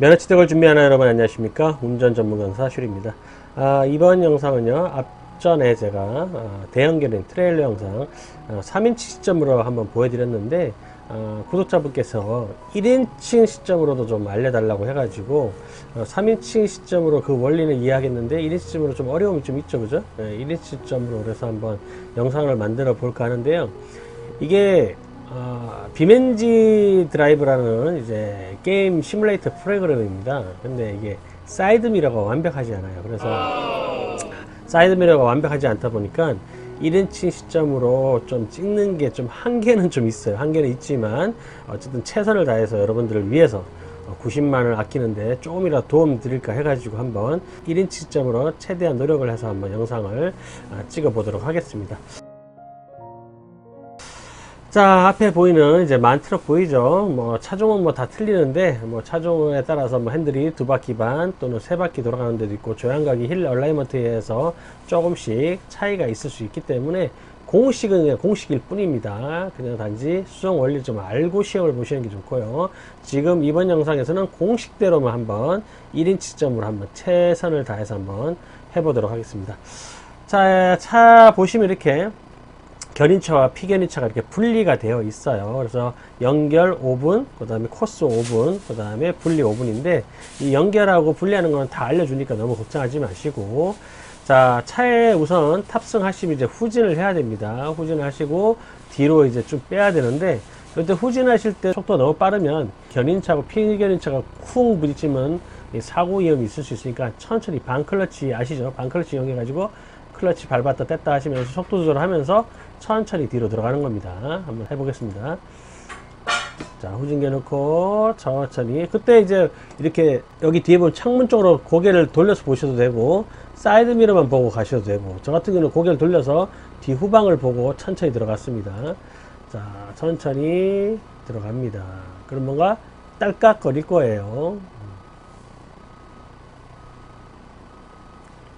면허취득을 준비하는 여러분 안녕하십니까? 운전 전문 강사 슈리입니다. 아, 이번 영상은요 앞전에 제가 아, 대형견인 트레일러 영상 아, 3인치 시점으로 한번 보여드렸는데 아, 구독자분께서 1인칭 시점으로도 좀 알려달라고 해가지고 어, 3인칭 시점으로 그 원리는 이해하겠는데 1인칭 시점으로 좀 어려움이 좀 있죠 그죠? 네, 1인칭 시점으로 그래서 한번 영상을 만들어 볼까 하는데요. 이게 어, BeamNG Drive라는 이제 게임 시뮬레이터 프로그램입니다. 근데 이게 사이드 미러가 완벽하지 않아요. 그래서 사이드 미러가 완벽하지 않다 보니까 1인칭 시점으로 좀 찍는 게 좀 한계는 좀 있어요. 한계는 있지만 어쨌든 최선을 다해서 여러분들을 위해서 90만을 아끼는데 조금이라도 도움 드릴까 해가지고 한번 1인칭 시점으로 최대한 노력을 해서 한번 영상을 아, 찍어 보도록 하겠습니다. 자 앞에 보이는 이제 만트럭 보이죠? 뭐 차종은 뭐 다 틀리는데 뭐 차종에 따라서 뭐 핸들이 두 바퀴 반 또는 세 바퀴 돌아가는 데도 있고 조향각이 wheel alignment에 의해서 조금씩 차이가 있을 수 있기 때문에 공식은 그냥 공식일 뿐입니다. 그냥 단지 수정 원리를 좀 알고 시험을 보시는 게 좋고요. 지금 이번 영상에서는 공식대로만 한번 1인치 시점으로 한번 최선을 다해서 한번 해보도록 하겠습니다. 자, 차 보시면 이렇게 견인차와 피견인차가 이렇게 분리가 되어 있어요. 그래서 연결 5분, 그 다음에 코스 5분, 그 다음에 분리 5분인데 이 연결하고 분리하는 건 다 알려주니까 너무 걱정하지 마시고 자 차에 우선 탑승하시면 이제 후진을 해야 됩니다. 후진을 하시고 뒤로 이제 좀 빼야 되는데 그때 후진하실 때 속도가 너무 빠르면 견인차하고 피견인차가 쿵 부딪히면 사고 위험이 있을 수 있으니까 천천히 반클러치 아시죠? 반클러치 이용해가지고 클러치 밟았다 뗐다 하시면서 속도 조절을 하면서 천천히 뒤로 들어가는 겁니다. 한번 해보겠습니다. 자, 후진 기어 놓고 천천히. 그때 이제 이렇게 여기 뒤에 보면 창문 쪽으로 고개를 돌려서 보셔도 되고 사이드 미러만 보고 가셔도 되고 저 같은 경우는 고개를 돌려서 뒤 후방을 보고 천천히 들어갔습니다. 자, 천천히 들어갑니다. 그럼 뭔가 딸깍거릴 거예요.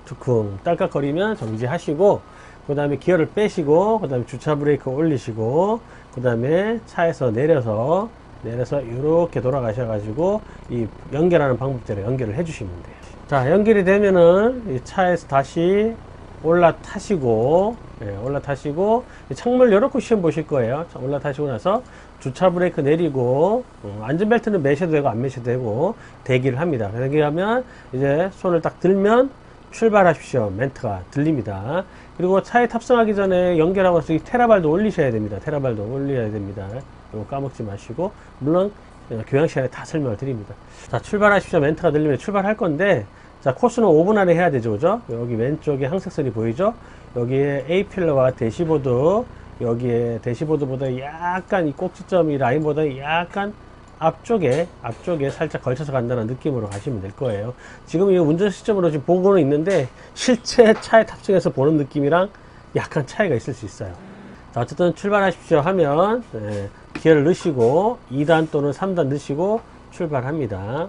두쿵 딸깍거리면 정지하시고 그 다음에 기어를 빼시고 그 다음에 주차 브레이크 올리시고 그 다음에 차에서 내려서 내려서 이렇게 돌아가셔 가지고 이 연결하는 방법대로 연결을 해 주시면 돼요. 자 연결이 되면은 이 차에서 다시 올라타시고 예, 올라타시고 창문을 열어놓고 시험 보실 거예요. 올라타시고 나서 주차 브레이크 내리고 어, 안전벨트는 매셔도 되고 안 매셔도 되고 대기를 합니다. 대기하면 이제 손을 딱 들면 출발하십시오. 멘트가 들립니다. 그리고 차에 탑승하기 전에 연결하고 이 테라발도 올리셔야 됩니다. 테라발도 올려야 됩니다. 이거 까먹지 마시고 물론 어, 교양 시간에 다 설명을 드립니다. 자 출발하십시오. 멘트가 들리면 출발할 건데 자 코스는 5분 안에 해야 되죠. 그죠? 여기 왼쪽에 항색선이 보이죠? 여기에 A필러와 대시보드 여기에 대시보드보다 약간 이 꼭지점이 라인보다 약간 앞쪽에 앞쪽에 살짝 걸쳐서 간다는 느낌으로 가시면 될 거예요. 지금 이 운전 시점으로 지금 보고는 있는데 실제 차에 탑승해서 보는 느낌이랑 약간 차이가 있을 수 있어요. 자 어쨌든 출발하십시오 하면 네, 기어를 넣으시고 2단 또는 3단 넣으시고 출발합니다.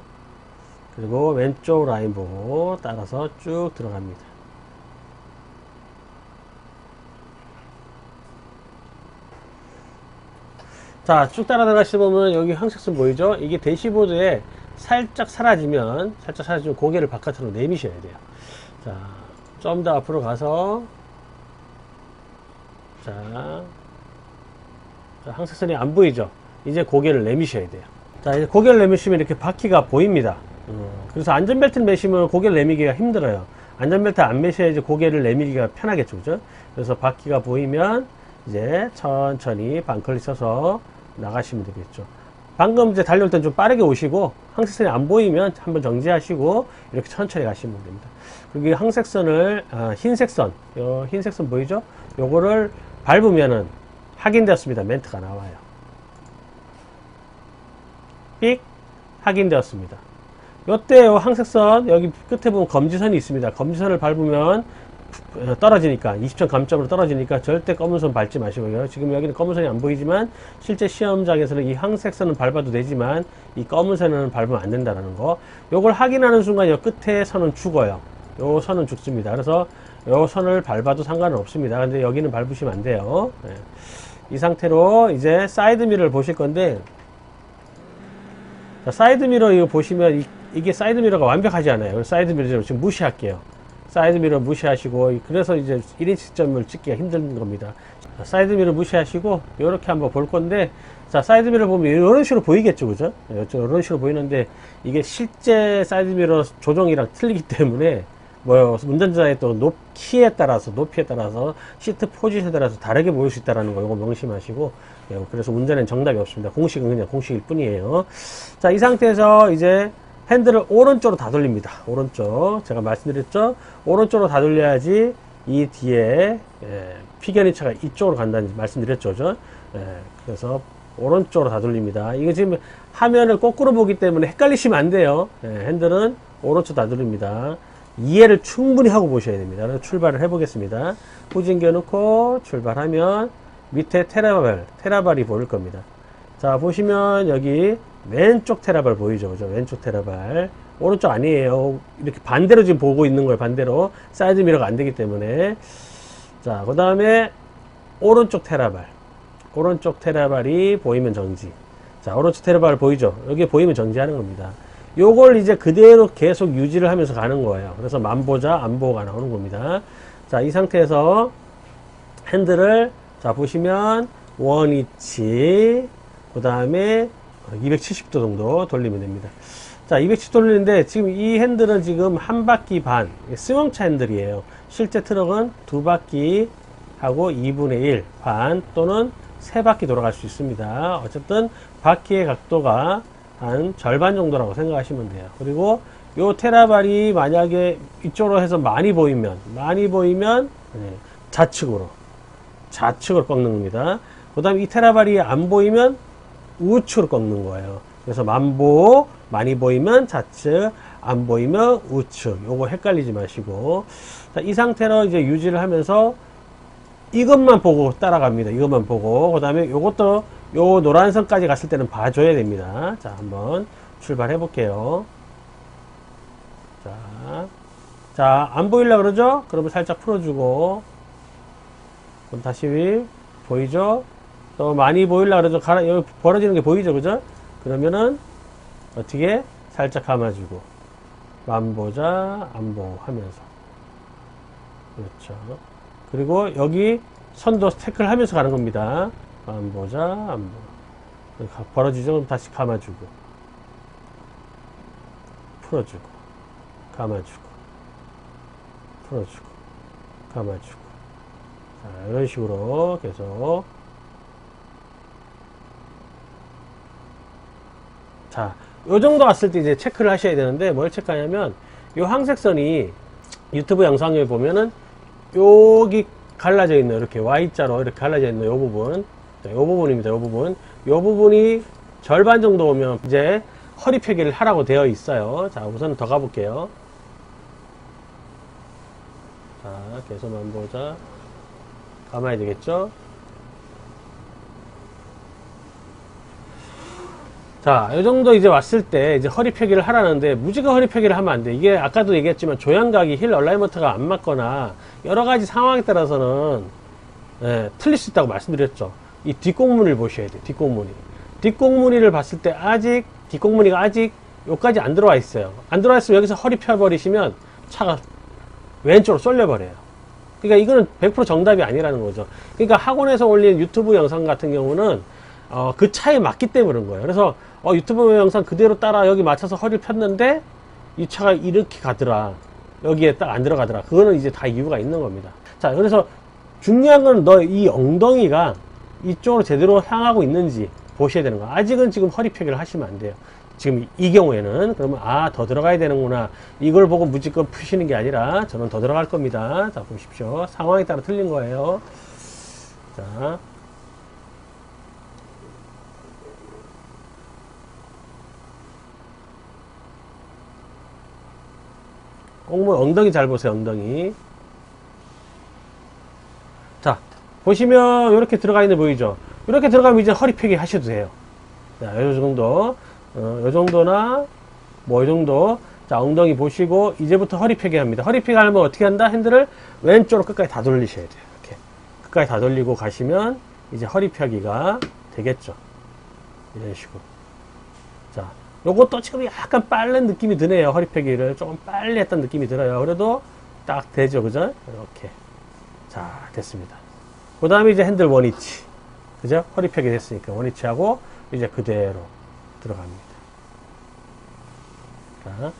그리고 왼쪽 라인 보고 따라서 쭉 들어갑니다 자, 쭉 따라 들어가시다 보면 여기 항색선 보이죠? 이게 대시보드에 살짝 사라지면, 살짝 사라지면 고개를 바깥으로 내미셔야 돼요. 자, 좀 더 앞으로 가서, 자, 자, 항색선이 안 보이죠? 이제 고개를 내미셔야 돼요. 자, 이제 고개를 내미시면 이렇게 바퀴가 보입니다. 음, 그래서 안전벨트를 매시면 고개를 내미기가 힘들어요. 안전벨트 안 매셔야지 고개를 내밀기가 편하겠죠, 그죠? 그래서 바퀴가 보이면 이제 천천히 반클리 써서 나가시면 되겠죠. 방금 이제 달려올 땐 좀 빠르게 오시고 항색선이 안 보이면 한번 정지하시고 이렇게 천천히 가시면 됩니다. 그리고 이 항색선을 아, 흰색선, 요 흰색선 보이죠? 요거를 밟으면은 확인되었습니다. 멘트가 나와요. 삑 확인되었습니다. 요때 요 항색선 여기 끝에 보면 검지선이 있습니다. 검지선을 밟으면 떨어지니까 20점 감점으로 떨어지니까 절대 검은 선 밟지 마시고요 지금 여기는 검은 선이 안 보이지만 실제 시험장에서는 이 항색선은 밟아도 되지만 이 검은 선은 밟으면 안 된다는 거 요걸 확인하는 순간 이 끝에 선은 죽어요 요 선은 죽습니다 그래서 요 선을 밟아도 상관은 없습니다 근데 여기는 밟으시면 안 돼요 네. 이 상태로 이제 사이드 미러를 보실 건데 사이드 미러 이거 보시면 이 이게 사이드 미러가 완벽하지 않아요. 그래서 사이드 미러 지금 무시할게요. 사이드 미러 무시하시고 그래서 이제 1인칭 시점을 찍기가 힘든 겁니다. 자, 사이드 미러 무시하시고 이렇게 한번 볼 건데 자 사이드 미러 보면 이런 식으로 보이겠죠, 그죠? 이런 식으로 보이는데 이게 실제 사이드 미러 조정이랑 틀리기 때문에 뭐 운전자의 또 높, 키에 따라서 높이에 따라서 시트 포지션에 따라서 다르게 보일 수 있다는 거 이거 명심하시고 예, 그래서 운전엔 정답이 없습니다. 공식은 그냥 공식일 뿐이에요. 자 이 상태에서 이제 핸들을 오른쪽으로 다 돌립니다. 오른쪽 제가 말씀드렸죠. 오른쪽으로 다 돌려야지 이 뒤에 예, 피견인차가 이쪽으로 간다는 말씀드렸죠. 그죠? 예, 그래서 오른쪽으로 다 돌립니다. 이게 지금 화면을 거꾸로 보기 때문에 헷갈리시면 안 돼요. 예, 핸들은 오른쪽 다 돌립니다. 이해를 충분히 하고 보셔야 됩니다. 출발을 해보겠습니다. 후진 기어 놓고 출발하면 밑에 테라발, 테라발이 보일 겁니다. 자, 보시면 여기 왼쪽 테라발 보이죠? 그죠? 왼쪽 테라발. 오른쪽 아니에요. 이렇게 반대로 지금 보고 있는 걸 반대로. 사이드 미러가 안 되기 때문에. 자, 그 다음에 오른쪽 테라발. 오른쪽 테라발이 보이면 정지. 자, 오른쪽 테라발 보이죠? 여기 보이면 정지하는 겁니다. 요걸 이제 그대로 계속 유지를 하면서 가는 거예요. 그래서 만보자, 안보가 나오는 겁니다. 자, 이 상태에서 핸들을 자, 보시면 원위치 그 다음에 270도 정도 돌리면 됩니다. 자, 270 돌리는데 지금 이 핸들은 지금 한 바퀴 반 승용차 핸들이에요. 실제 트럭은 두 바퀴 하고 2분의 1 반 또는 세 바퀴 돌아갈 수 있습니다. 어쨌든 바퀴의 각도가 한 절반 정도라고 생각하시면 돼요. 그리고 요 테라발이 만약에 이쪽으로 해서 많이 보이면 많이 보이면 네, 좌측으로 좌측으로 꺾는 겁니다. 그 다음에 이 테라발이 안 보이면 우측으로 꺾는 거예요. 그래서 만보 많이 보이면 좌측 안 보이면 우측 요거 헷갈리지 마시고 자, 이 상태로 이제 유지를 하면서 이것만 보고 따라갑니다. 이것만 보고 그 다음에 요것도 요 노란 선까지 갔을 때는 봐줘야 됩니다. 자, 한번 출발해 볼게요. 자, 자, 안 보일라 그러죠? 그러면 살짝 풀어주고, 그럼 다시 보이죠? 또 많이 보일라 그러죠? 가라, 여기 벌어지는 게 보이죠? 그죠? 그러면은 어떻게 살짝 감아주고, 만보자, 안보 하면서. 그렇죠. 그리고 여기 선도 태클 하면서 가는 겁니다. 안 보자, 안 보. 벌어지죠? 그럼 다시 감아주고. 풀어주고. 감아주고. 풀어주고. 감아주고. 자, 이런 식으로 계속. 자, 요 정도 왔을 때 이제 체크를 하셔야 되는데, 뭘 체크하냐면, 요 황색선이 유튜브 영상에 보면은, 여기 갈라져 있는 이렇게 Y자로 이렇게 갈라져 있는 이 부분 이 부분입니다. 이 부분 이 부분이 절반 정도 오면 이제 허리 펴기를 하라고 되어 있어요. 자 우선 더 가볼게요. 자 계속만 보자. 감아야 되겠죠? 자, 이 정도 이제 왔을 때 이제 허리 펴기를 하라는데 무조건 허리 펴기를 하면 안 돼. 이게 아까도 얘기했지만 조향각이 wheel alignment가 안 맞거나 여러 가지 상황에 따라서는 예, 틀릴 수 있다고 말씀드렸죠. 이 뒤꽁무니를 보셔야 돼요. 뒤꽁무니. 뒤꽁무니를 봤을 때 아직 뒤꽁무니가 아직 여기까지 안 들어와 있어요. 안 들어와 있으면 여기서 허리 펴버리시면 차가 왼쪽으로 쏠려버려요. 그러니까 이거는 100% 정답이 아니라는 거죠. 그러니까 학원에서 올린 유튜브 영상 같은 경우는 어, 그 차에 맞기 그런 거예요. 그래서 어, 유튜브 영상 그대로 따라 여기 맞춰서 허리를 폈는데 이 차가 이렇게 가더라. 여기에 딱 안 들어가더라. 그거는 이제 다 이유가 있는 겁니다. 자, 그래서 중요한 건 너 이 엉덩이가 이쪽으로 제대로 향하고 있는지 보셔야 되는 거야. 아직은 지금 허리 펴기를 하시면 안 돼요. 지금 이 경우에는 그러면 아 더 들어가야 되는구나 이걸 보고 무조건 푸시는 게 아니라 저는 더 들어갈 겁니다 자 보십시오 상황에 따라 틀린 거예요 자 꽁무 엉덩이 잘 보세요 엉덩이. 자 보시면 이렇게 들어가 있는 보이죠? 이렇게 들어가면 이제 허리 펴기 하셔도 돼요. 자, 요 정도. 어, 요 정도나 뭐이 정도. 자 엉덩이 보시고 이제부터 허리 펴기 합니다. 허리 펴기 하면 어떻게 한다? 핸들을 왼쪽으로 끝까지 다 돌리셔야 돼요. 이렇게 끝까지 다 돌리고 가시면 이제 허리 펴기가 되겠죠. 이런 식으로. 자 요것도 지금 약간 빠른 느낌이 드네요. 허리펴기를 조금 빨리 했던 느낌이 들어요. 그래도 딱 되죠. 그죠? 이렇게. 자, 됐습니다. 그 다음에 이제 핸들 원위치. 그죠? 허리펴기 됐으니까 원위치하고 이제 그대로 들어갑니다. 자,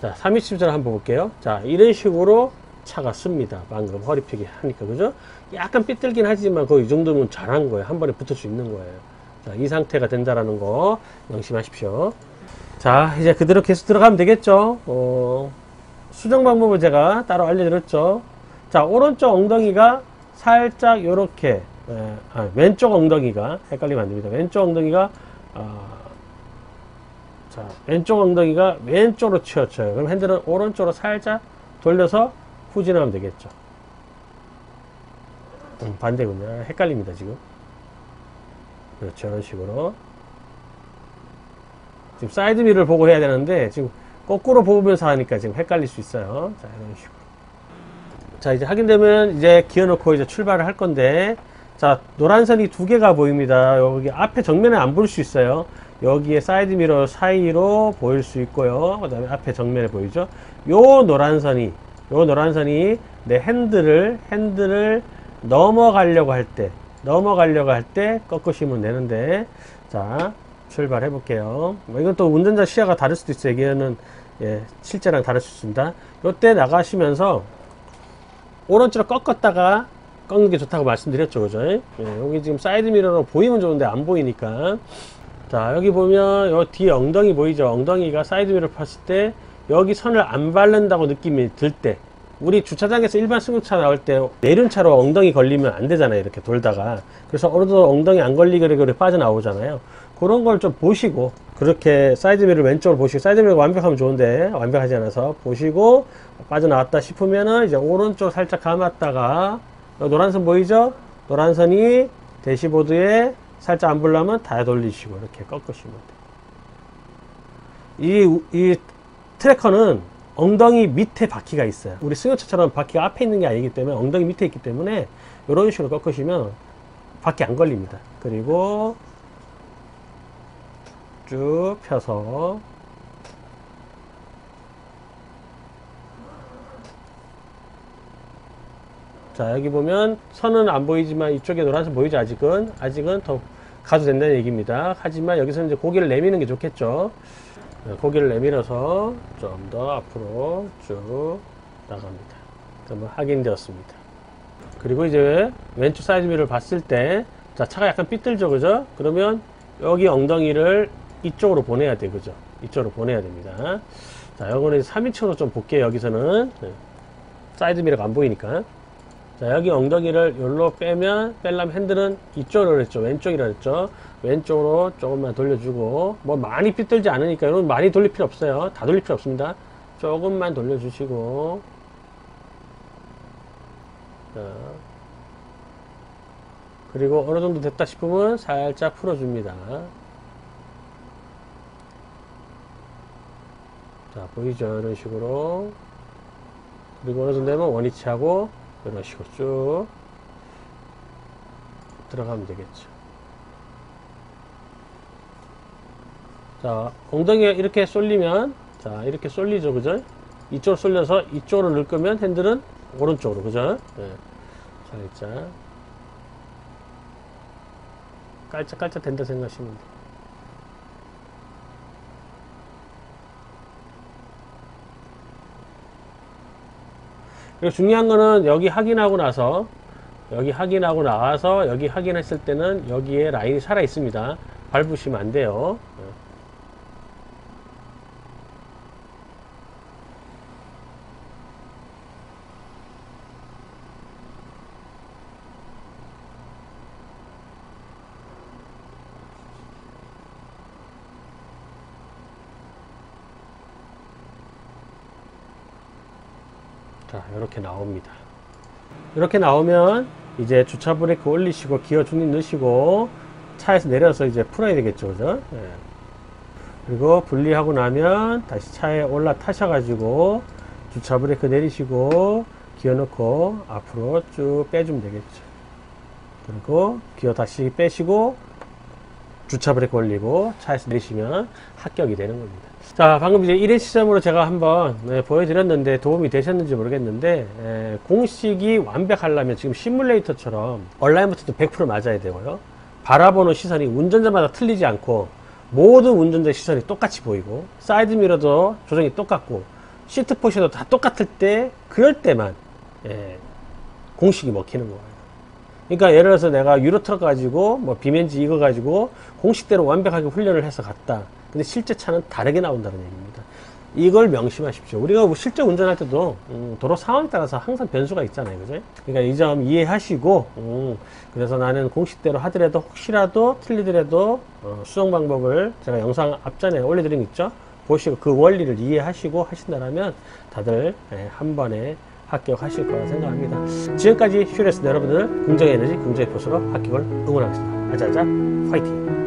자 320절 한번 볼게요. 자, 이런 식으로 차가 씁니다. 방금 허리펴기 하니까. 그죠? 약간 삐뚤긴 하지만 거의 이 정도면 잘한 거예요. 한 번에 붙을 수 있는 거예요. 자, 이 상태가 된다라는 거 명심하십시오. 자, 이제 그대로 계속 들어가면 되겠죠. 어, 수정 방법을 제가 따로 알려드렸죠. 자, 오른쪽 엉덩이가 살짝 요렇게 에, 아, 왼쪽 엉덩이가 헷갈리면 안 됩니다. 왼쪽 엉덩이가 아, 자, 왼쪽 엉덩이가 왼쪽으로 치우쳐요. 그럼 핸들은 오른쪽으로 살짝 돌려서 후진하면 되겠죠. 음, 반대군요. 헷갈립니다, 지금. 그렇죠. 이런 식으로. 지금 사이드 미러를 보고 해야 되는데, 지금 거꾸로 보면서 하니까 지금 헷갈릴 수 있어요. 자, 이런 식으로. 자, 이제 확인되면 이제 기어 놓고 이제 출발을 할 건데, 자, 노란 선이 두 개가 보입니다. 여기 앞에 정면에 안 보일 수 있어요. 여기에 사이드 미러 사이로 보일 수 있고요. 그 다음에 앞에 정면에 보이죠? 요 노란 선이, 요 노란 선이 내 핸들을, 핸들을 넘어가려고 할 때, 넘어가려고 할 때 꺾으시면 되는데, 자, 출발해 볼게요. 뭐 이건 또 운전자 시야가 다를 수도 있어요. 여기는, 예, 실제랑 다를 수 있습니다. 요때 나가시면서, 오른쪽으로 꺾었다가 꺾는 게 좋다고 말씀드렸죠. 그죠? 예, 여기 지금 사이드 미러로 보이면 좋은데 안 보이니까. 자, 여기 보면 요 뒤에 엉덩이 보이죠? 엉덩이가 사이드 미러 봤을 때 여기 선을 안 밟는다고 느낌이 들 때 우리 주차장에서 일반 승용차 나올 때 내륜차로 엉덩이 걸리면 안 되잖아요. 이렇게 돌다가. 그래서 어느 정도 엉덩이 안 걸리게 그래 빠져나오잖아요. 그런 걸 좀 보시고 그렇게 사이드 미러 왼쪽으로 보시고 사이드 미러가 완벽하면 좋은데 완벽하지 않아서 보시고 빠져나왔다 싶으면은 이제 오른쪽 살짝 감았다가 노란선 보이죠? 노란선이 대시보드에 살짝 안 불라면 다 돌리시고 이렇게 꺾으시면 돼요. 이, 이 트랙터는 엉덩이 밑에 바퀴가 있어요. 우리 승용차처럼 바퀴가 앞에 있는 게 아니기 때문에 엉덩이 밑에 있기 때문에 이런 식으로 꺾으시면 바퀴 안 걸립니다. 그리고 쭉 펴서. 자 여기 보면 선은 안 보이지만 이쪽에 노란색 보이죠 아직은? 아직은 더 가도 된다는 얘기입니다. 하지만 여기서 이제 고개를 내미는 게 좋겠죠? 네, 고개를 내밀어서 좀 더 앞으로 쭉 나갑니다. 그러면 확인되었습니다. 그리고 이제 왼쪽 사이드 미러를 봤을 때 자, 차가 약간 삐뚤죠 그죠? 그러면 여기 엉덩이를 이쪽으로 보내야 돼 그죠? 이쪽으로 보내야 됩니다. 자 이거는 3인칭으로 좀 볼게요 여기서는. 네. 사이드 미러가 안 보이니까. 자 여기 엉덩이를 여기로 빼면 뺄라면 핸들은 이쪽으로 했죠. 왼쪽이라 했죠. 왼쪽으로 조금만 돌려주고 뭐 많이 삐뚤지 않으니까 여러분 많이 돌릴 필요 없어요. 다 돌릴 필요 없습니다. 조금만 돌려주시고. 자. 그리고 어느 정도 됐다 싶으면 살짝 풀어줍니다 자 보이죠 이런 식으로 그리고 어느 정도 되면 원위치 하고 이런 식으로 쭉 들어가면 되겠죠. 자, 엉덩이가 이렇게 쏠리면, 자, 이렇게 쏠리죠, 그죠? 이쪽으로 쏠려서 이쪽으로 넣을 거면 핸들은 오른쪽으로, 그죠? 네. 살짝. 깔짝깔짝 된다 생각하시면 돼요. 중요한 거는 여기 확인하고 나서 여기 확인하고 나와서 여기 확인했을 때는 여기에 라인이 살아 있습니다. 밟으시면 안 돼요. 자 이렇게 나옵니다 이렇게 나오면 이제 주차 브레이크 올리시고 기어 중립 넣으시고 차에서 내려서 이제 풀어야 되겠죠 그죠 네. 그리고 분리하고 나면 다시 차에 올라타셔 가지고 주차 브레이크 내리시고 기어 넣고 앞으로 쭉 빼주면 되겠죠 그리고 기어 다시 빼시고 주차 브레이크 올리고 차에서 내리시면 합격이 되는 겁니다. 자, 방금 이제 1회 시점으로 제가 한번 네, 보여드렸는데 도움이 되셨는지 모르겠는데 에, 공식이 완벽하려면 지금 시뮬레이터처럼 온라인부터도 100% 맞아야 되고요. 바라보는 시선이 운전자마다 틀리지 않고 모든 운전자 시선이 똑같이 보이고 사이드 미러도 조정이 똑같고 시트 position도 다 똑같을 때 그럴 때만 예, 공식이 먹히는 거예요. 그러니까 예를 들어서 내가 유로 트럭 가지고 뭐 비멘지 이거 가지고 공식대로 완벽하게 훈련을 해서 갔다. 근데 실제 차는 다르게 나온다는 얘기입니다. 이걸 명심하십시오. 우리가 뭐 실제 운전할 때도 음, 도로 상황에 따라서 항상 변수가 있잖아요, 그죠? 그러니까 이 점 이해하시고 음, 그래서 나는 공식대로 하더라도 혹시라도 틀리더라도 어, 수정 방법을 제가 영상 앞전에 올려드린 거 있죠? 보시고 그 원리를 이해하시고 하신다면 다들 예, 한 번에 합격하실 거라 생각합니다. 지금까지 슈레스 여러분들 긍정의 에너지, 긍정의 포스로 합격을 응원하겠습니다. 아자아자, 화이팅!